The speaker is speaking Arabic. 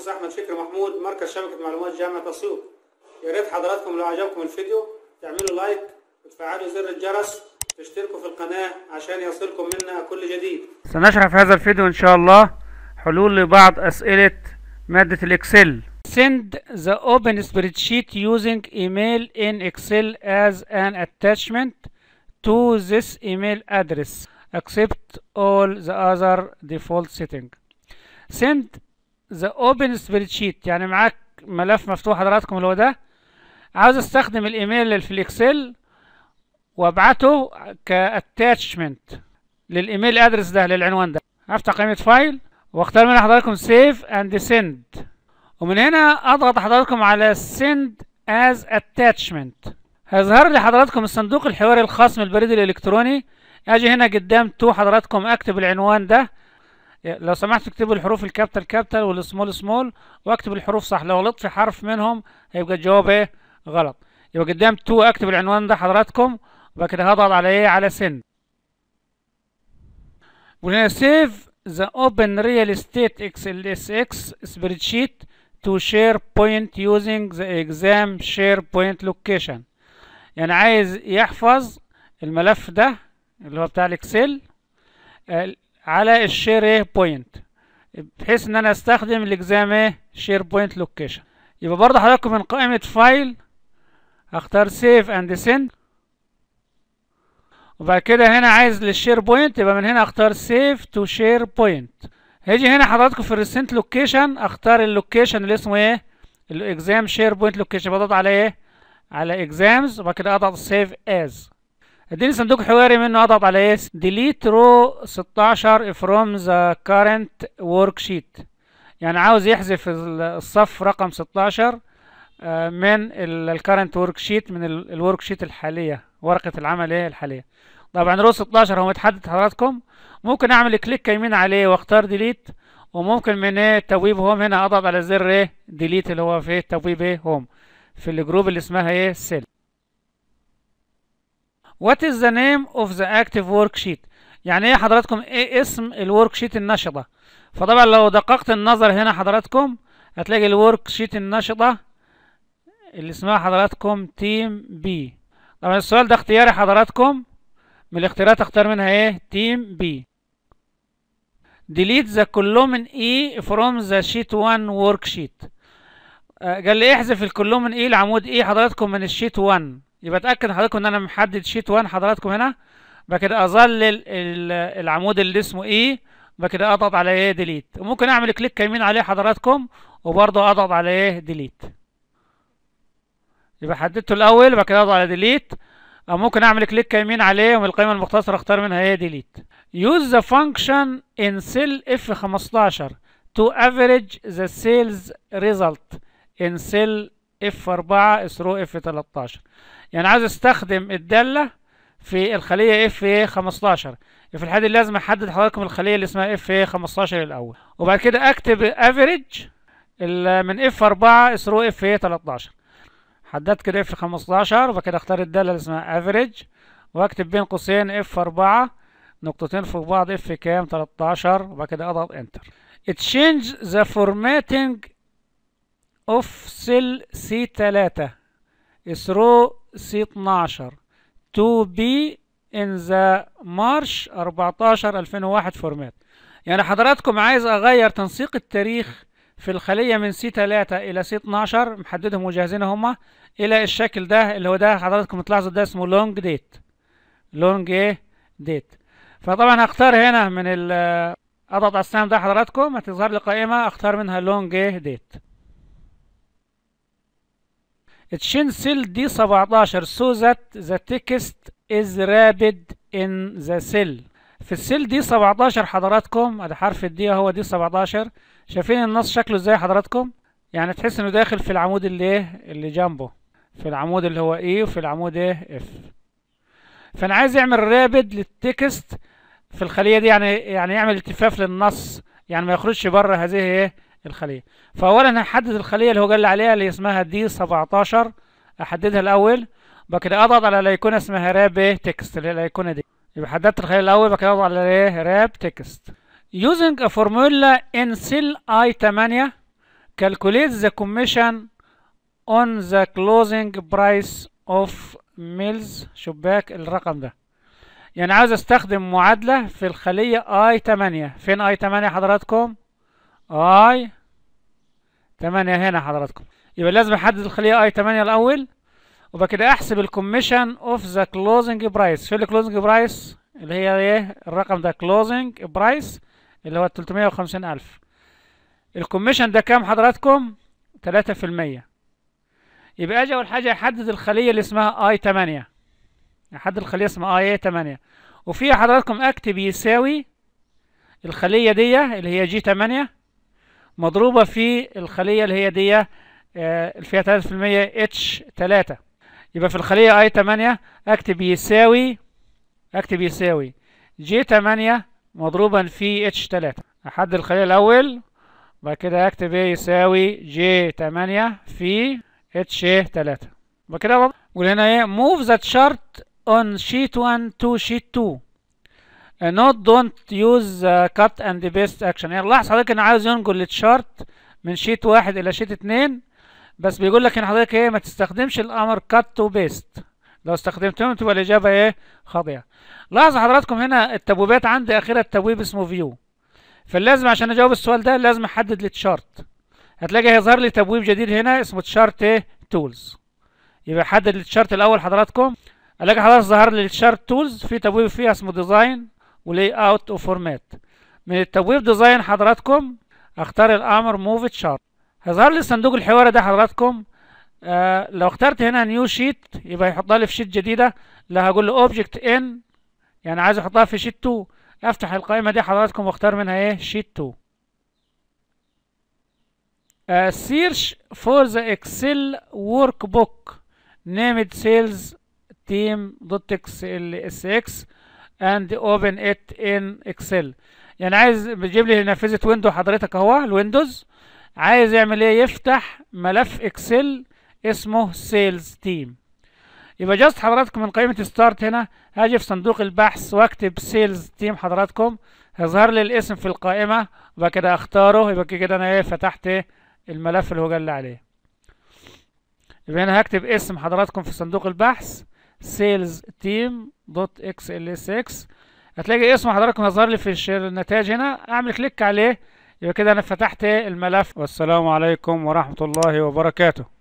المهندس أحمد فكري محمود مركز شبكة معلومات جامعة اسيوط يا ريت حضراتكم لو عجبكم الفيديو تعملوا like وتفعلوا زر الجرس وتشتركوا في القناة عشان يصلكم منا كل جديد سنشرح في هذا الفيديو إن شاء الله حلول لبعض أسئلة مادة الإكسل Send the open spreadsheet using email in Excel as an attachment to this email address. Accept all the other default setting. Send the open spreadsheet يعني معاك ملف مفتوح حضراتكم اللي هو ده. عاوز استخدم الإيميل اللي في الإكسل وابعته ك attachment لل email address ده للعنوان ده. هفتح قائمة file واختار من حضراتكم save and send ومن هنا أضغط حضراتكم على send as attachment. هيظهر لي حضراتكم الصندوق الحواري الخاص من البريد الإلكتروني. أجي هنا قدام to حضراتكم أكتب العنوان ده. لو سمحت اكتبوا الحروف ال capital capital وال small small واكتب الحروف صح. لو غلطت في حرف منهم هيبقى الجواب إيه؟ غلط. يبقى قدام to اكتب العنوان ده حضراتكم. وبعد كده هضغط على إيه؟ على send وهنا save the open real estate XLSX spreadsheet to SharePoint using the exam SharePoint location. يعني عايز يحفظ الملف ده اللي هو بتاع الإكسل. على ال SharePoint بحيث إن أنا أستخدم ال exam إيه SharePoint location يبقى برضه حضراتكم من قائمة file هختار save and send وبعد كده هنا عايز لل SharePoint يبقى من هنا أختار save to SharePoint هيجي هنا حضراتكم في ال recent location أختار ال location اللي اسمه إيه؟ ال exam SharePoint location بضغط على إيه؟ على exams وبعد كده أضغط save as اديني صندوق حواري منه أضغط على إيه delete row 16 from the current worksheet. يعني عاوز يحذف الصف رقم 16 آه، من ال current worksheet من ال worksheet الحالية ورقة العمل إيه الحالية. طبعا row 16 هو متحدد حضراتكم. ممكن أعمل click يمين عليه واختار delete وممكن من إيه تبويب home هنا أضغط على زر إيه delete اللي هو في تبويب إيه home في ال group اللي اسمها إيه cell What is the name of the active worksheet? يعني إيه حضراتكم؟ إيه اسم ال worksheet النشطة؟ فطبعا لو دققت النظر هنا حضراتكم هتلاقي ال worksheet النشطة اللي اسمها حضراتكم team B طبعا السؤال ده اختياري حضراتكم. من الاختيارات اختار منها إيه؟ team B delete the column E from the sheet 1 worksheet. آه، قال لي احذف ال column E العمود E حضراتكم من ال sheet 1 يبقى اتأكد حضراتكم إن أنا محدد sheet 1 حضراتكم هنا. بعد كده اظلل ال- العمود اللي اسمه E بعد كده أضغط على إيه؟ delete وممكن أعمل click يمين عليه حضراتكم وبرضه أضغط على إيه؟ delete يبقى حددته الأول بعد كده أضغط على delete أو ممكن أعمل click يمين عليه ومن القائمه المختصرة أختار منها إيه؟ delete use the function in cell F15 to average the sales result in cell F4 through F13 يعني عايز أستخدم الدالة في الخلية F15 في الحالة دي لازم أحدد حضراتكم الخلية اللي اسمها F15 الأول. وبعد كده أكتب ال- من F4 through F13 حددت كده F15 وبعد كده أختار الدالة اللي اسمها average وأكتب بين قوسين F4 نقطتين فوق بعض F كام؟ 13 وبعد كده أضغط enter. Change the formatting of cell C3 through C12 to be in the March 14 2001 format. يعني حضراتكم عايز أغير تنسيق التاريخ في الخلية من C 3 إلى C 12 محددهم وجاهزين هما إلى الشكل ده اللي هو ده حضراتكم تلاحظوا ده اسمه long date long إيه date فطبعا هختار هنا من أضغط على السهم ده حضراتكم هتظهر لي قائمة أختار منها long إيه date change cell D 17 so that the text is wrapped in the cell. في ال cell D 17 حضراتكم أدي حرف ال D هو D 17 شايفين النص شكله إزاي حضراتكم؟ يعني تحس إنه داخل في العمود اللي إيه؟ اللي جنبه. في العمود اللي هو إيه وفي العمود إيه؟ اف فأنا عايز يعمل wrap لل text في الخلية دي يعني يعني يعمل التفاف للنص يعني ما يخرجش بره هذه إيه؟ الخلية. فاولا هحدد الخلية اللي هو قال لي عليها اللي اسمها D 17 أحددها الأول بعد كده أضغط على الايقونه اسمها wrap إيه text اللي هي الايقونه دي. يبقى حددت الخلية الأول بعد كده أضغط على إيه wrap text using a formula in cell I8 calculate the commission on the closing price of mills شباك الرقم ده. يعني عاوز أستخدم معادلة في الخلية I 8 فين I 8 حضراتكم؟ I 8 هنا حضراتكم. يبقى لازم أحدد الخلية I 8 الأول وبعد كده أحسب ال commission of the closing price فين ال closing price اللي هي إيه؟ الرقم ده closing price اللي هو 350 ألف. ال commission ده كام حضراتكم؟ 3% يبقى أجي أول حاجة أحدد الخلية اللي اسمها I 8 أحدد الخلية اسمها I 8 وفيها حضراتكم أكتب يساوي الخلية دي اللي هي G 8 مضروبة في الخلية اللي هي دي آه، اللي فيها 3% H 3 يبقى في الخلية I 8 أكتب يساوي أكتب يساوي. جي 8 مضروبا في اتش 3 أحدد الخلية الأول بعد كده أكتب إيه؟ يساوي G 8 في H 3 بعد كده نقول هنا إيه؟ Move the chart on sheet 1 to sheet 2 Don't use uh, cut and paste action. يعني لاحظ حضرتك انه عاوز ينقل ال chart من sheet واحد إلى sheet اتنين. بس بيقول لك إن حضرتك إيه ما تستخدمش الأمر cut و paste. لو استخدمتهم تبقى الإجابة إيه خاطئة. لاحظ حضراتكم هنا التبويبات عندي اخرها التبويب اسمه view فلازم عشان أجاوب السؤال ده لازم أحدد ال chart هتلاقي هيظهر لي تبويب جديد هنا اسمه chart إيه tools يبقى احدد ال chart الأول حضراتكم. الاقي حضرتك ظهر لي ال chart tools في تبويب فيها اسمه design و layout و format من التبويب design حضراتكم أختار الأمر move chart هيظهر لي صندوق الحوار ده حضراتكم. آه لو اخترت هنا new sheet يبقى يحطها لي في sheet جديدة. لا هقول له object in يعني عايز أحطها في sheet 2 أفتح القائمة دي حضراتكم وأختار منها إيه؟ sheet 2 uh, search for the Excel workbook. Named sales team.xlsx and open it in Excel. يعني عايز بيجيب لي نافذة window حضرتك اهو ال windows عايز يعمل إيه؟ يفتح ملف Excel اسمه sales team يبقى just حضراتكم من قائمة start هنا. هاجي في صندوق البحث واكتب sales team حضراتكم. هيظهر لي الاسم في القائمة وبعد كده اختاره. يبقى كده أنا إيه فتحت الملف اللي هو قال لي عليه. يبقى هنا هكتب اسم حضراتكم في صندوق البحث. Sales team dot XLSX هتلاقي اسم حضراتكم هيظهر لي في النتائج هنا. أعمل click عليه يبقى كده أنا فتحت الملف. والسلام عليكم ورحمة الله وبركاته.